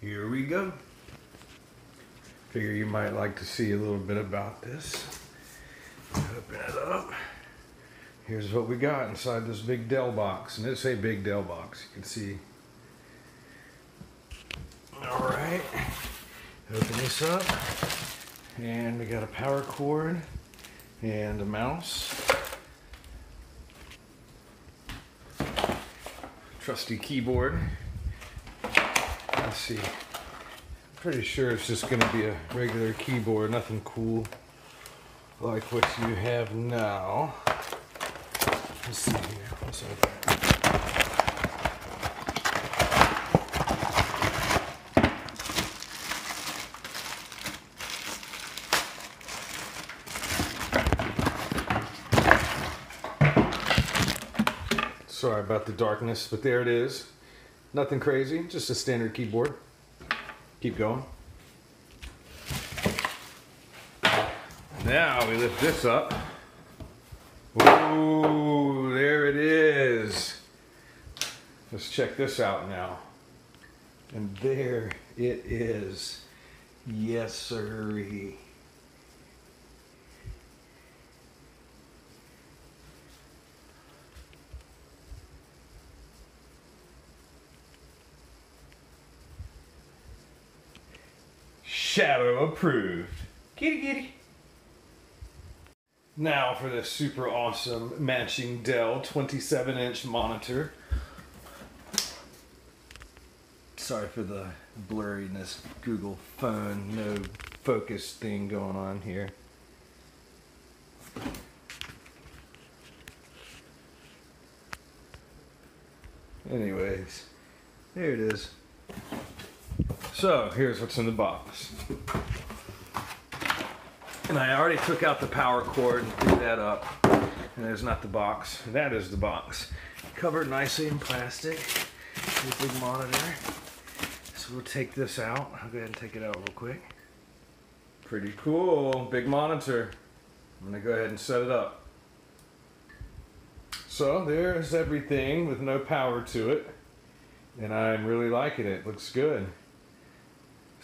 Here we go. Figure you might like to see a little bit about this. Open it up. Here's what we got inside this big Dell box. And it's a big Dell box, you can see. All right, open this up. And we got a power cord and a mouse. Trusty keyboard. See. Pretty sure it's just going to be a regular keyboard, nothing cool like what you have now. Let's see here. What's open? Sorry about the darkness, but there it is. Nothing crazy, just a standard keyboard. Keep going. Now we lift this up. Ooh, there it is. Let's check this out now. And there it is. Yes, sirree. Shadow approved. Kitty kitty. Now for this super awesome matching Dell 27 inch monitor. Sorry for the blurriness, Google phone, no focus thing going on here. Anyways, there it is. So here's what's in the box. And I already took out the power cord and threw that up. And there's not the box. That is the box. Covered nicely in plastic. With big monitor. So we'll take this out. I'll go ahead and take it out real quick. Pretty cool. Big monitor. I'm gonna go ahead and set it up. So there's everything with no power to it. And I'm really liking it. Looks good.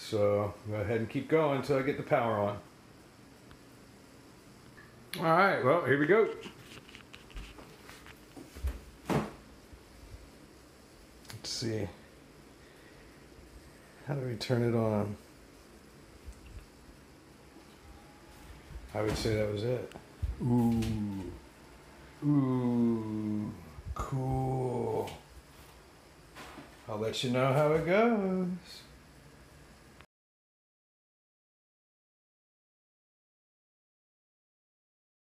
So go ahead and keep going until I get the power on. All right, well, here we go. Let's see. How do we turn it on? I would say that was it. Ooh. Ooh. Cool. I'll let you know how it goes.